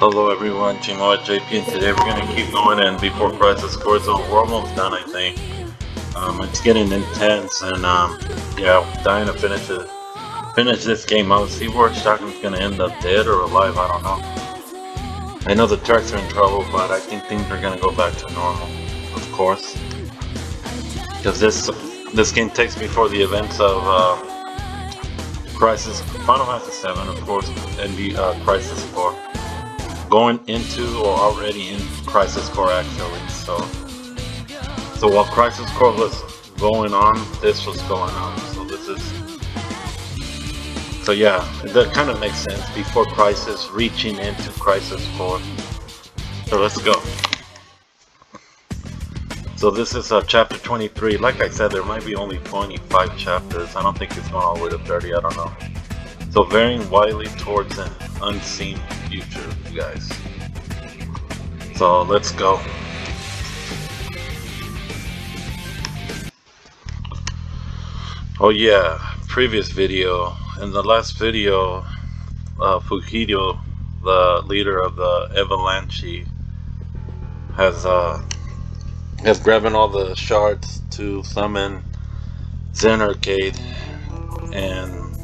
Hello everyone, Chimo at JP and today we're going to keep going and before Crisis Core, so we're almost done I think. Um, it's getting intense and um, yeah, dying to finish it. Finish this game out, see where Shotgun's going to end up dead or alive, I don't know. I know the Turks are in trouble, but I think things are going to go back to normal, of course. Because this this game takes before the events of uh, Crisis, Final Fantasy 7 of course, and the uh, Crisis Core going into or already in Crisis Core actually. So, so while Crisis Core was going on, this was going on. So this is, so yeah, that kind of makes sense. Before Crisis, reaching into Crisis Core. So let's go. So this is uh, chapter 23. Like I said, there might be only 25 chapters. I don't think it's going all the way to 30. I don't know. So varying widely towards an unseen future, guys. So let's go. Oh yeah, previous video. In the last video, uh, the leader of the Avalanche, has uh, has grabbing all the shards to summon Zen Arcade and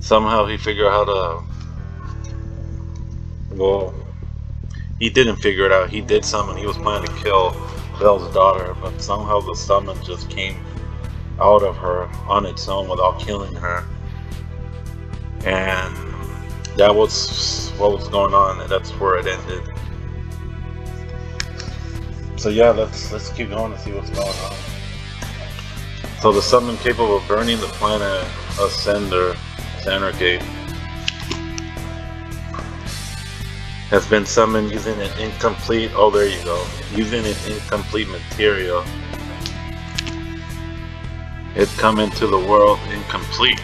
somehow he figured out how to well he didn't figure it out. He did summon. He was planning to kill Belle's daughter but somehow the summon just came out of her on its own without killing her. And that was what was going on and that's where it ended. So yeah let's let's keep going and see what's going on. So the summon capable of burning the planet Ascender Anarchy has been summoned using an incomplete, oh there you go, using an incomplete materia. It come into the world incomplete.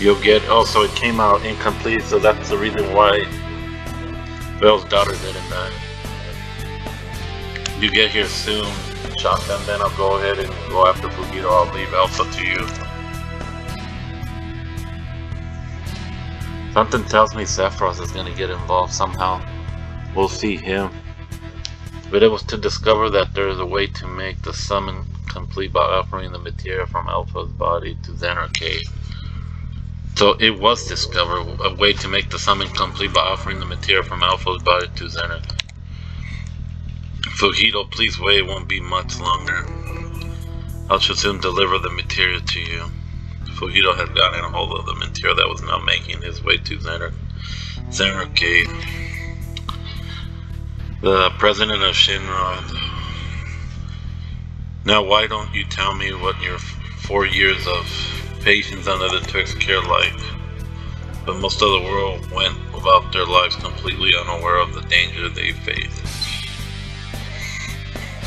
You'll get, oh, also it came out incomplete, so that's the reason why Belle's daughter didn't die. You get here soon, shotgun, then I'll go ahead and go after Fukido, I'll leave Alpha to you. Something tells me Sephiroth is gonna get involved somehow. We'll see him. But it was to discover that there is a way to make the summon complete by offering the materia from Alpha's body to Xenarcade. So it was discovered a way to make the summon complete by offering the materia from Alpha's body to Xenarcade. Fukido, please wait, it won't be much longer. I shall soon deliver the materia to you. Fukido had gotten a hold of the materia that was now making his way to Xener Xenarcade. The president of Shinra. Now why don't you tell me what your four years of patience under the Turks care like? But most of the world went about their lives completely unaware of the danger they.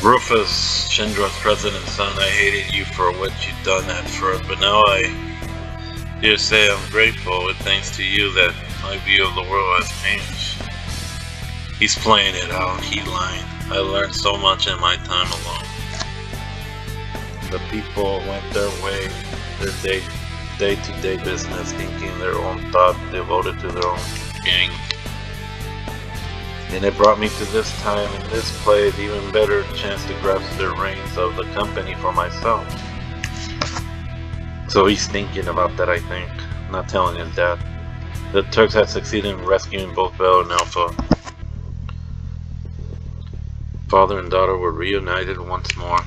Rufus, Shinra's president's son, I hated you for what you have done at first, but now I dare say I'm grateful. It's thanks to you that my view of the world has changed. He's playing it out, he lying. I learned so much in my time alone. The people went their way, their day day-to-day -day business, thinking their own thought, devoted to their own gang and it brought me to this time in this place even better chance to grasp the reins of the company for myself. So he's thinking about that I think, not telling his dad. The Turks had succeeded in rescuing both Belle and Alpha. Father and daughter were reunited once more.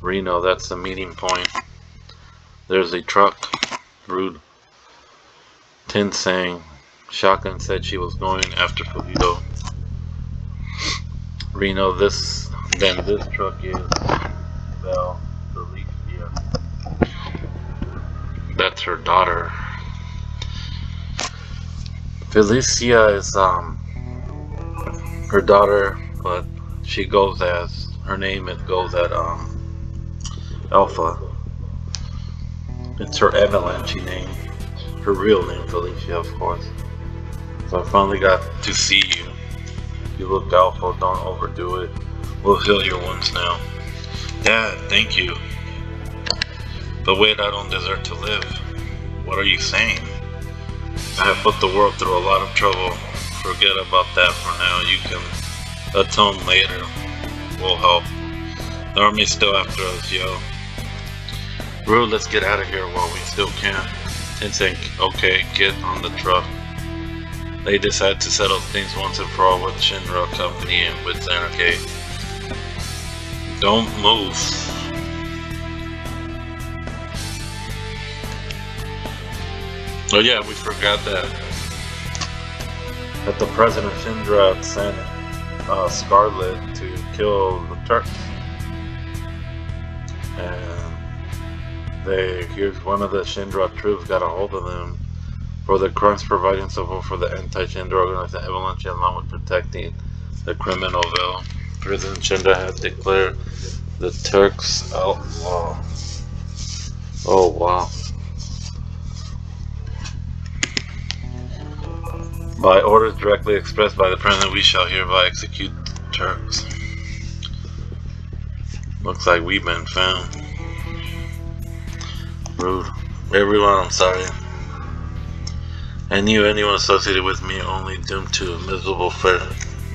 Reno, that's the meeting point. There's a truck. Rude. Tin saying, Shotgun said she was going after Fukido. Reno, this, then this truck is Belle Felicia. That's her daughter. Felicia is, um, her daughter, but she goes as, her name it goes at, um, Alpha. It's her Avalanche name. Her real name, Felicia, of course. So I finally got to see you. You look doubtful, don't overdo it. We'll heal your wounds now. Dad, thank you. But wait, I don't deserve to live. What are you saying? I have put the world through a lot of trouble. Forget about that for now. You can atone later. We'll help. The army's still after us, yo. Rude, let's get out of here while we still can. Tensink, okay, get on the truck. They decide to settle things once and for all with Shinra Company and with Zanarkey. Don't move. Oh yeah, we forgot that. That the President Shinra sent uh, Scarlet to kill the Turks. And they, here's one of the Shinra troops got a hold of them for the crimes providing support for the anti-Shinra organization Avalanche along with protecting the criminal President Shinra has declared the Turks outlaw. Oh wow. By orders directly expressed by the President, we shall hereby execute the Turks. Looks like we've been found. Rude. Everyone, I'm sorry. I knew anyone associated with me only doomed to a miserable fate.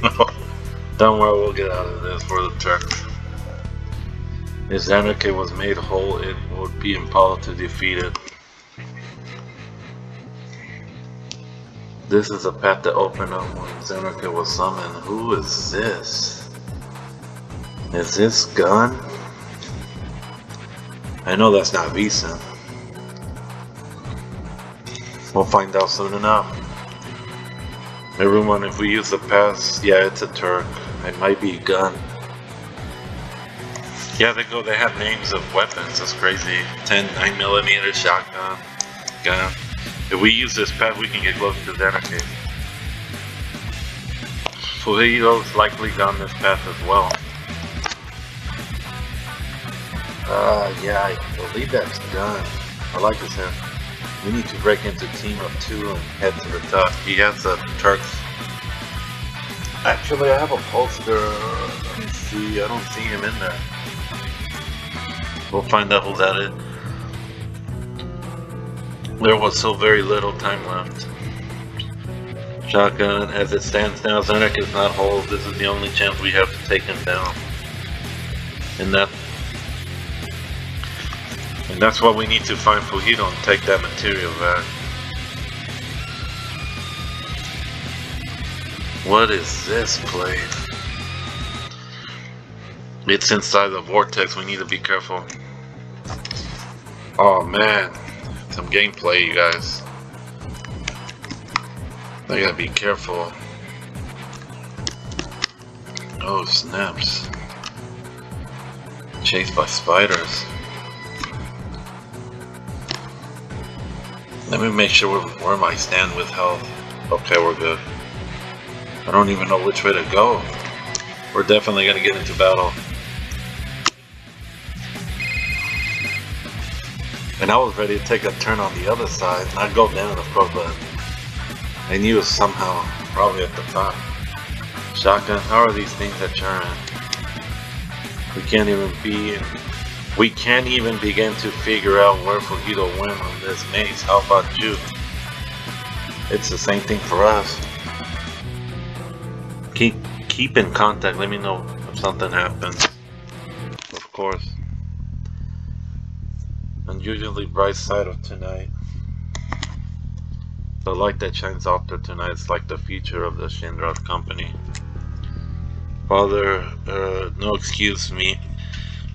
Don't worry, we'll get out of this for the Turks. If Zanarkey was made whole, it would be impossible to defeat it. This is a path that opened up when Zanarkey was summoned. Who is this? Is this Gun? I know that's not Visa. We'll find out soon enough. Everyone, if we use the pass, yeah, it's a Turk. It might be a gun. Yeah, they go. They have names of weapons. That's crazy. 10, 9 millimeter shotgun, gun. If we use this path, we can get close to Zanarkey. Fuhido's likely gone this path as well. Uh, yeah, I believe that's done. I like this him. We need to break into team of two and head to the top. He has the Turks. Actually, I have a poster. Let me see. I don't see him in there. We'll find out who it. There was so very little time left. Shotgun, as it stands now, Zenek is not whole. This is the only chance we have to take him down. And that and that's what we need to find Fuhito and take that material back. What is this place? It's inside the vortex, we need to be careful. Oh man, some gameplay you guys. I gotta be careful. Oh snaps. Chased by spiders. Let me make sure where, where I stand with health. Okay, we're good. I don't even know which way to go. We're definitely gonna get into battle. And I was ready to take a turn on the other side, not go down of course, but I knew somehow probably at the top. Shotgun, how are these things that? We can't even be in we can't even begin to figure out where Fuhito went on this maze. How about you? It's the same thing for us. Keep keep in contact. Let me know if something happens. Of course. Unusually bright side of tonight. The light that shines there tonight is like the future of the Shinra company. Father, uh, no excuse me.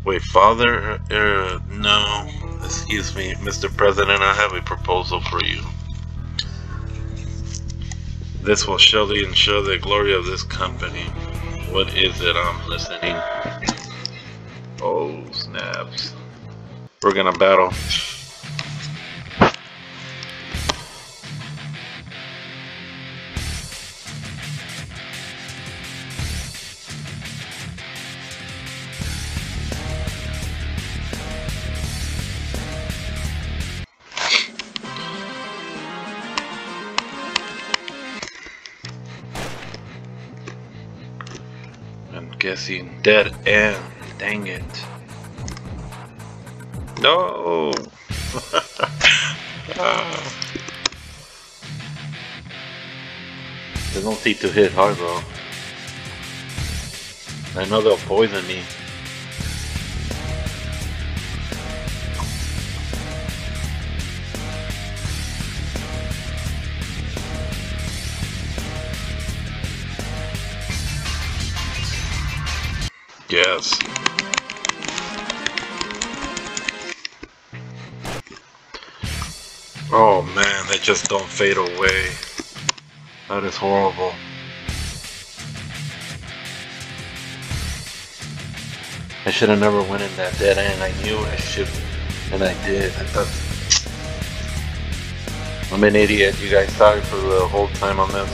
Wait, father? Uh, no. Excuse me, Mr. President, I have a proposal for you. This will surely ensure the glory of this company. What is it? I'm listening. Oh, snaps. We're gonna battle. dead end. Dang it. No! They There's no need to hit hard, bro. I know they'll poison me. Oh man, they just don't fade away. That is horrible. I should have never went in that dead end. I knew I should, and I did. I thought I'm an idiot. You guys, sorry for the whole time on this.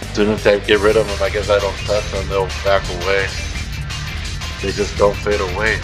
As soon as I get rid of them, I guess I don't touch them, they'll back away. They just don't fade away.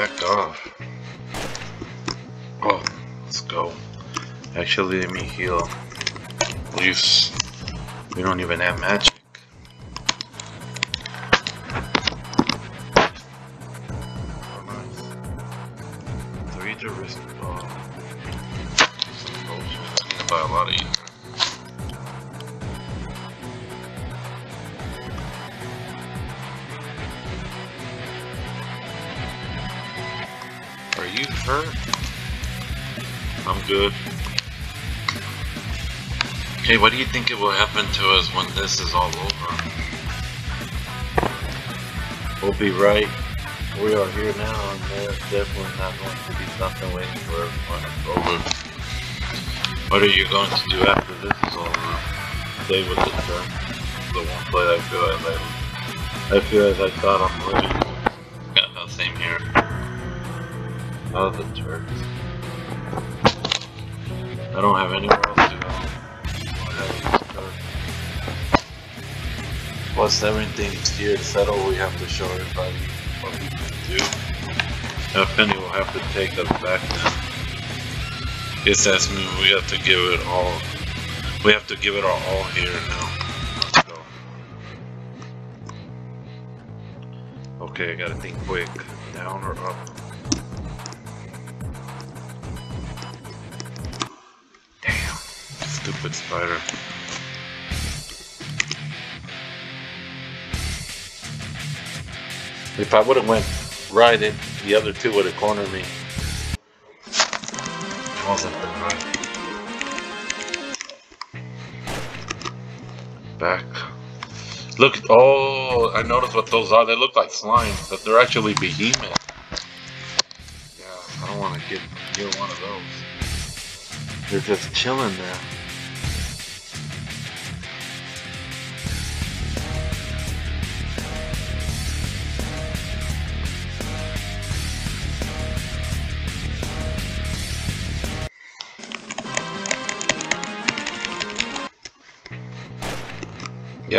Backed off. Oh, let's go. Actually, let me heal. Leaves. We don't even have magic. Oh, nice. Three to risk. Oh. A lot of hurt? I'm good. Okay, what do you think it will happen to us when this is all over? We'll be right. We are here now, and there's definitely not going to be something waiting for when it's over. What are you going to do after this is over? Stay with the turn. The one play I feel I. I feel as I thought I'm living. Oh, the turks. I don't have anywhere else to go. Plus, everything's here settled. We have to show everybody what we can do. Now, Penny will have to take us back then. Guess that's me. We have to give it all. We have to give it our all here now. Okay, I gotta think quick. Down or up? Spider. If I would have went right in, the other two would have cornered me. It wasn't right. Back. Look, oh, I noticed what those are. They look like slime, but they're actually behemoth. Yeah, I don't want to get near one of those. They're just chilling there.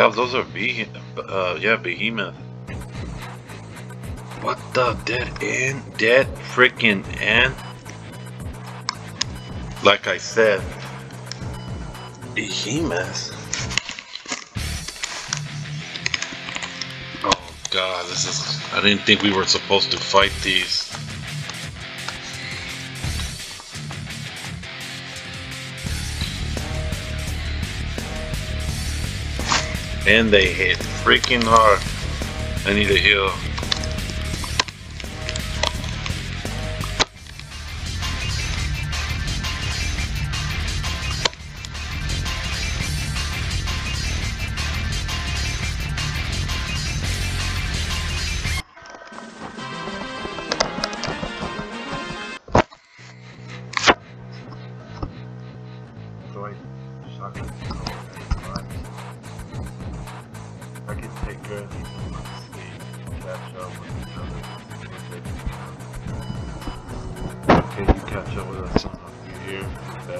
Yeah, those are beh uh yeah, behemoth. What the dead end? Dead freaking end? Like I said, behemoth. Oh god, this is. I didn't think we were supposed to fight these. And they hit freaking hard. I need a heal.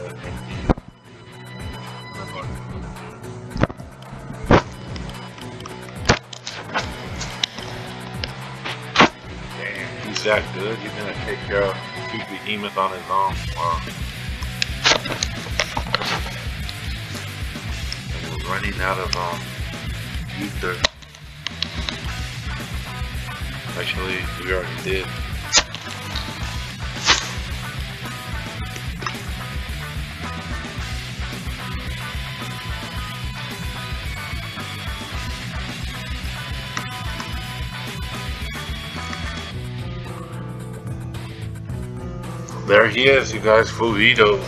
Damn, he's that good? He's gonna take care of two behemoths on his own. Wow. And we're running out of um, ether. Actually, we already did. He is, you guys, Fujito.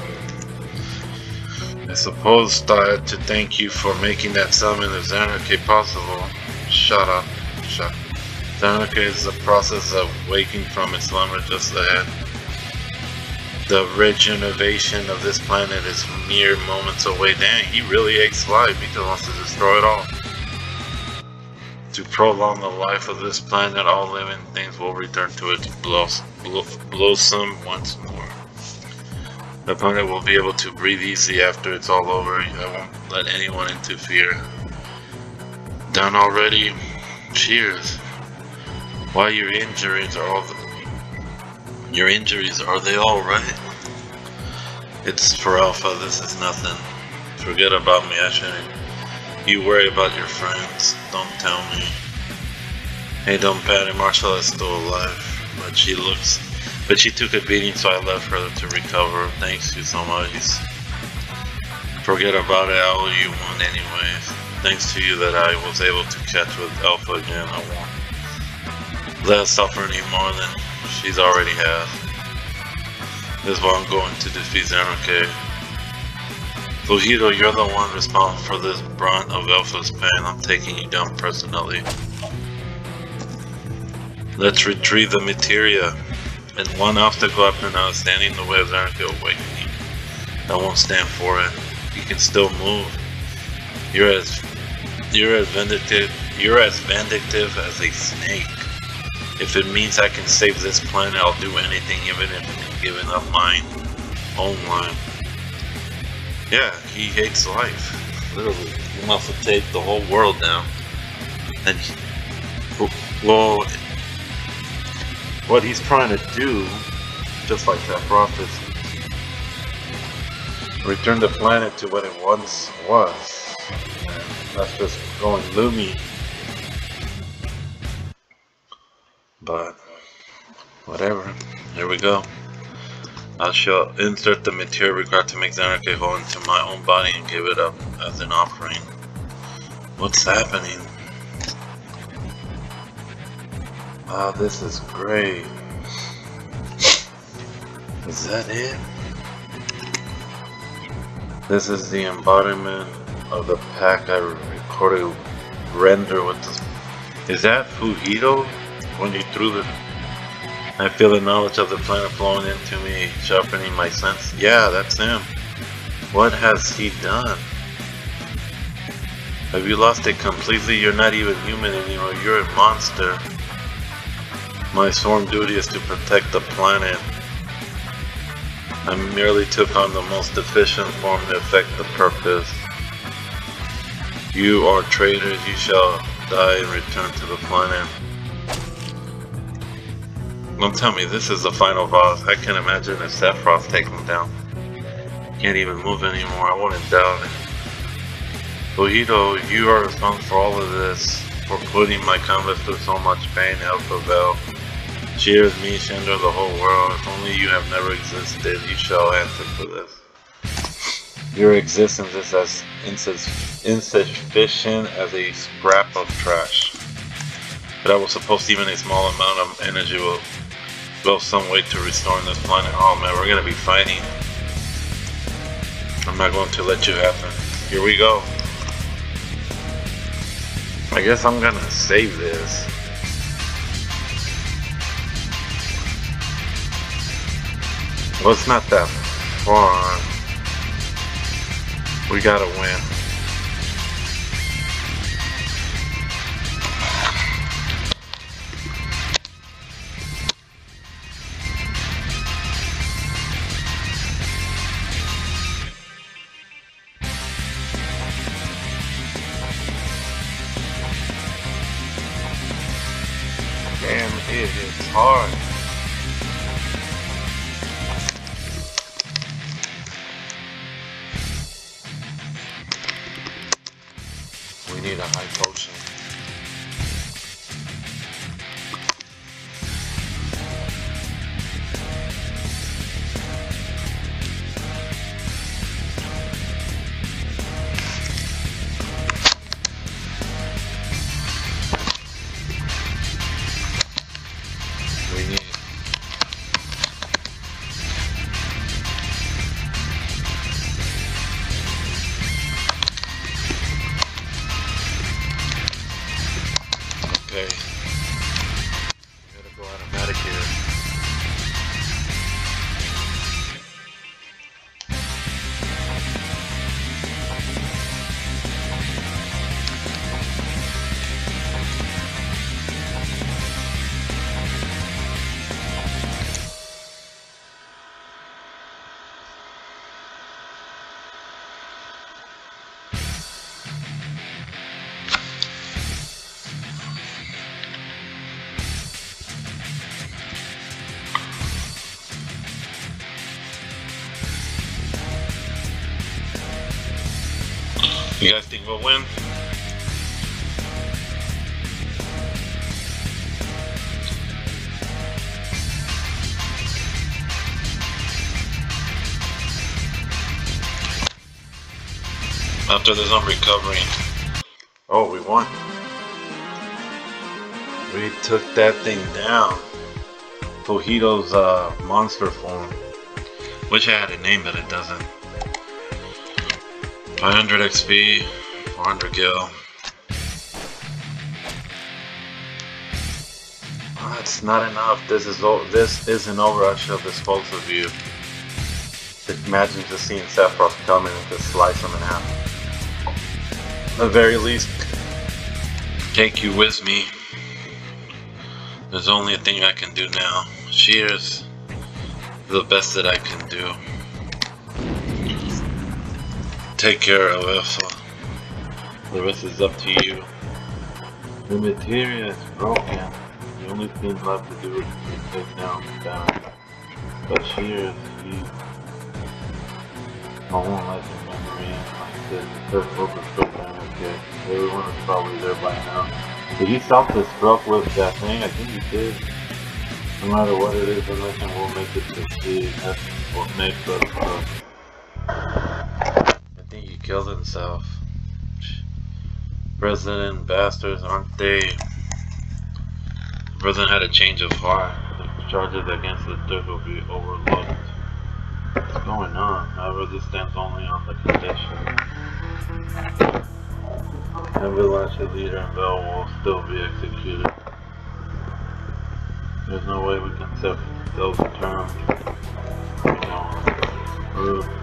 I suppose uh, to thank you for making that summon of Zanarkey possible. Shut up. Shut up. Zanarkey is the process of waking from its slumber just ahead. The regeneration of this planet is mere moments away. Dang, he really hates life. He just wants to destroy it all. To prolong the life of this planet, all living things will return to its bloss blossom once more. The planet will be able to breathe easy after it's all over. I won't let anyone interfere. Done already? Cheers. Why your injuries are all the, your injuries are they all right? It's for Alpha. This is nothing. Forget about me. I shouldn't. You worry about your friends. Don't tell me. Hey, don't Patty Marshall is still alive, but she looks. But she took a beating, so I left her to recover. Thanks you so much. Forget about it. I owe you one anyways. Thanks to you that I was able to catch with Alpha again. I won't let her suffer any more than she's already had. This is why I'm going to defeat Zanarkey. Fujito, you're the one responsible for this brunt of Alpha's pain. I'm taking you down personally. Let's retrieve the materia. And one obstacle after now is standing in the way of Zanarkey awakening. I won't stand for it. You can still move. You're as you're as vindictive you're as vindictive as a snake. If it means I can save this planet, I'll do anything even if it means giving up mine own line. Yeah, he hates life. Literally. He wants to take the whole world down. And he, well, what he's trying to do, just like that prophecy, return the planet to what it once was. And that's just going loomy. But, whatever. Here we go. I shall insert the materia required to make Zanarkey whole into my own body and give it up as an offering. What's happening? Ah, this is great. Is that it? This is the embodiment of the pack I recorded render with this. Is that Fujito? When you threw the I feel the knowledge of the planet flowing into me, sharpening my sense. Yeah, that's him. What has he done? Have you lost it completely? You're not even human anymore. You're a monster. My sworn duty is to protect the planet. I merely took on the most efficient form to effect the purpose. You are traitors. You shall die and return to the planet. Don't tell me this is the final boss. I can't imagine if Sephiroth takes him down. Can't even move anymore. I wouldn't doubt it. Fujito, you are responsible for all of this. For putting my canvas through so much pain, Alphaville. Cheers me, Shinder, the whole world. If only you have never existed, you shall answer for this. Your existence is as insufficient as a scrap of trash. But I will suppose even a small amount of energy will go some way to restoring this planet. Oh man, we're gonna be fighting. I'm not going to let you happen. Here we go. I guess I'm gonna save this. Well, it's not that far. We gotta win. it is hard. Okay. We'll win? After this, I'm recovering. Oh, we won. We took that thing down. Fojito's uh, monster form. Wish I had a name, but it doesn't. 500 XP, 400 gil. That's not enough. This is this is an overrush of dispose of you. Imagine just seeing Sephiroth coming and just slice him in half. At the very least, take you with me. There's only a thing I can do now. Cheers. The best that I can do. Take care, of Alpha. The rest is up to you. The materia is broken. The only thing left to do is to take down the down. But cheers, you. I won't let your memory in. Like I said, the third book is playing okay. Everyone is probably there by now. Did you self-destruct with that thing? I think you did. No matter what it is, the mission will make it succeed. That's what makes us. Uh, I think he killed himself. President bastards, aren't they? The president had a change of heart. The charges against the Turk will be overlooked. What's going on? However, this stands only on the condition. Avalanche leader and Bell will still be executed. There's no way we can set those terms. You know,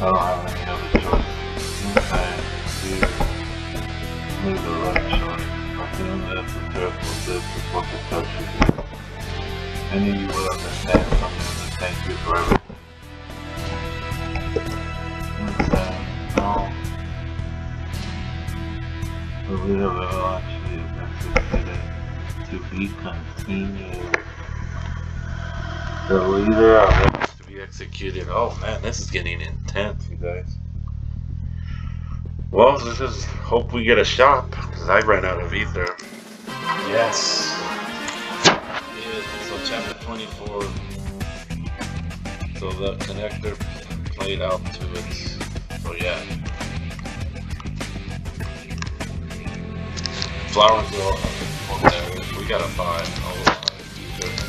I don't have any other choice. Move the right choice. I feel that the Turk will this is what the should do. Any of you will understand something thank you for everything. The leader will actually executed to be continued. The leader of be executed. Oh man, this is getting intense, you guys. Well, this is hope we get a shot because I ran out of ether. Yes. Yeah, so chapter 24. So the connector played out to its. Oh yeah. Up there. We got a buy. Oh, uh, ether.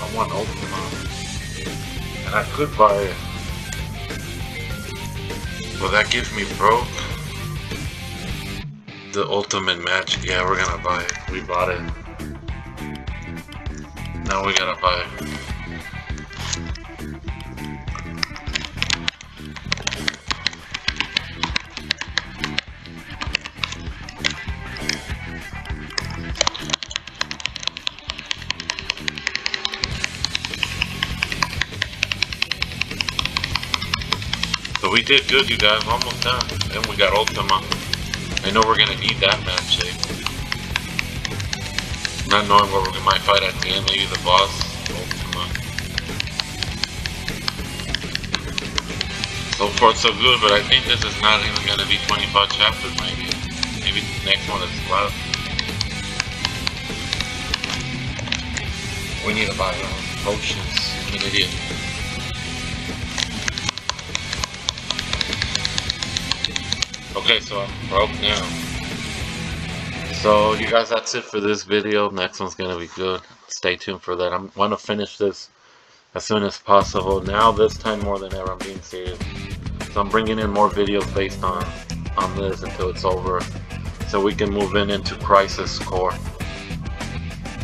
I want Ultima. And I could buy Will that give me broke? The ultimate Match? Yeah, we're gonna buy it. We bought it. Now we gotta buy it. We did good, you guys. We're almost done. And we got Ultima. I know we're gonna need that match, eh? Not knowing what we might fight at the end, maybe the boss, Ultima. So far so good, but I think this is not even gonna be 25 chapters, maybe. Maybe the next one is left. We need to buy uh, potions. I'm an idiot. Okay, so I'm broke now. So you guys, that's it for this video. Next one's gonna be good. Stay tuned for that. I'm want to finish this as soon as possible. Now, this time more than ever, I'm being serious. So I'm bringing in more videos based on on this until it's over, so we can move in into Crisis Core.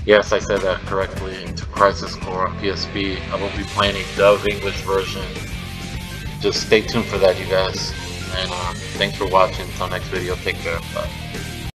Yes, I said that correctly. Into Crisis Core on PSP. I will be playing a dub English version. Just stay tuned for that, you guys. And uh, thanks for watching. Until next video, take care. Bye.